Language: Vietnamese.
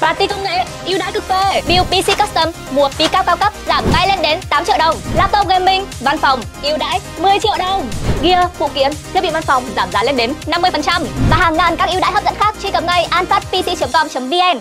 và ti công nghệ, ưu đãi cực phê. Build PC custom mua PC cao cấp giảm ngay lên đến 8 triệu đồng. Laptop gaming, văn phòng, ưu đãi 10 triệu đồng. Gear, phụ kiện, thiết bị văn phòng giảm giá lên đến 50% và hàng ngàn các ưu đãi hấp dẫn khác truy cập ngay anfatpc.com.vn.